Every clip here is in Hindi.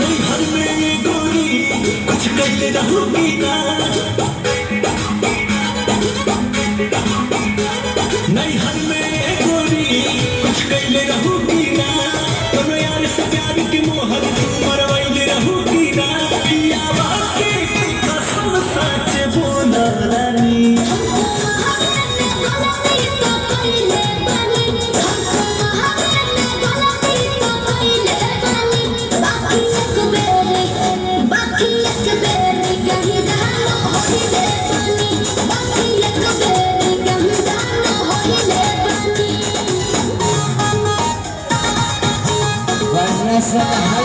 नैहर में ये गोरी कुछ कैले रहूँगी ना। नैहर में गोरी कुछ कैले रहूँगी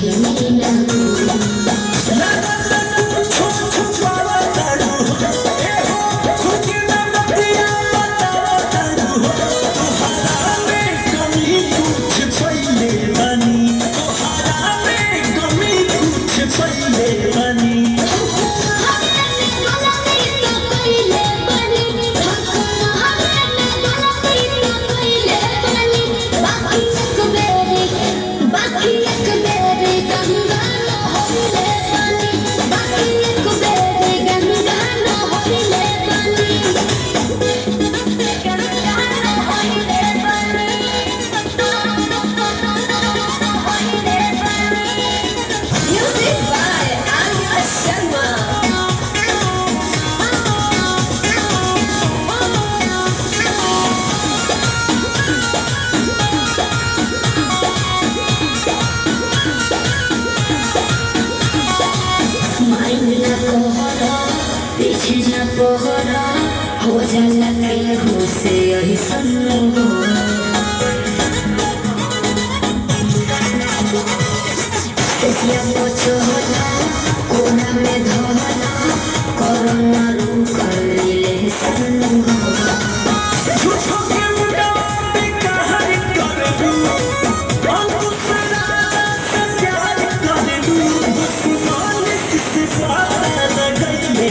Gracias. माइन न कोहरा पीछे न पोहरा हो जाला के से यही सन्नो तेसिया पोछो होला कोना में धोला कोरोना रू कर ले सन्नो बाकी एक बेरे गंगा न होइले